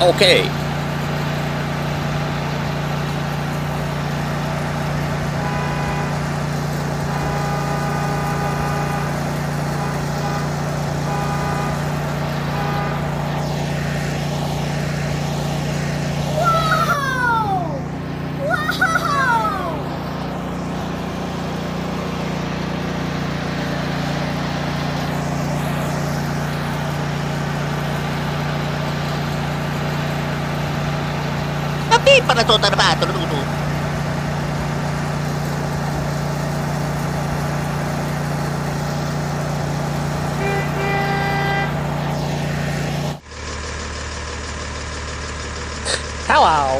Okay. Hindi para sa tarbato ng tuto. Hello.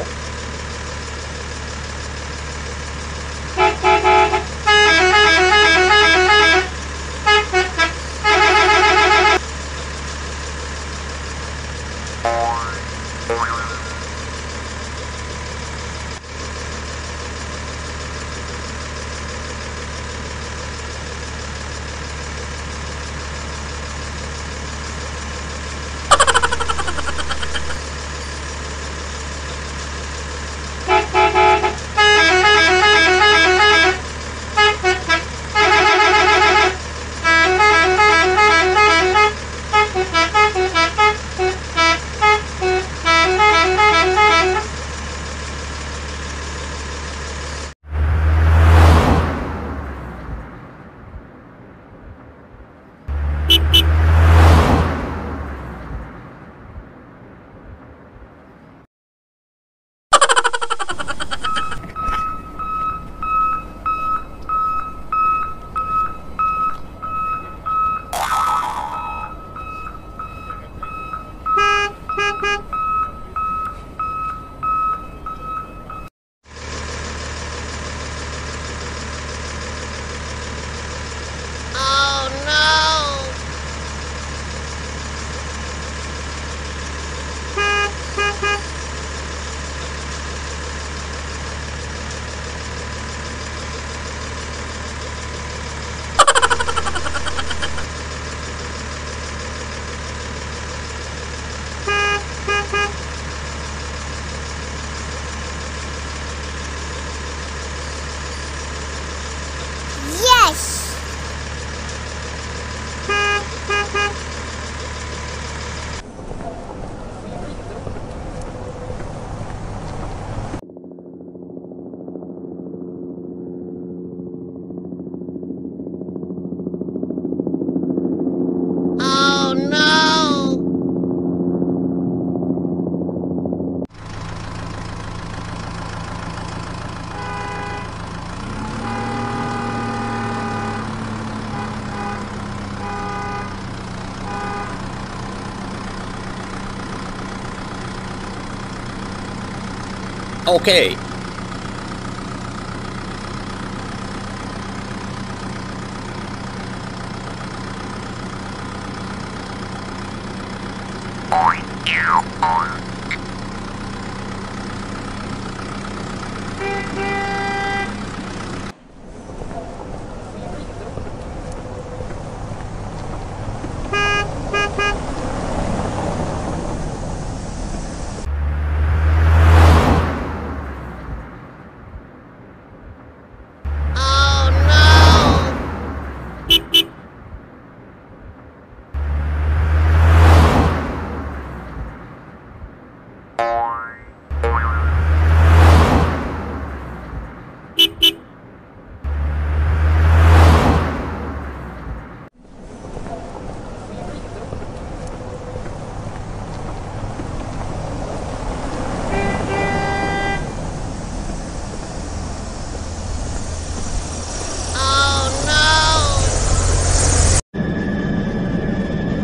Okay.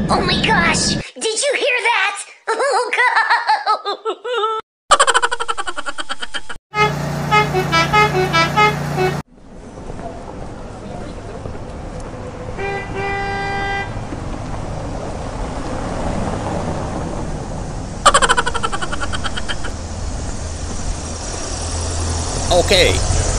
Oh my gosh! Did you hear that? Oh god! Okay.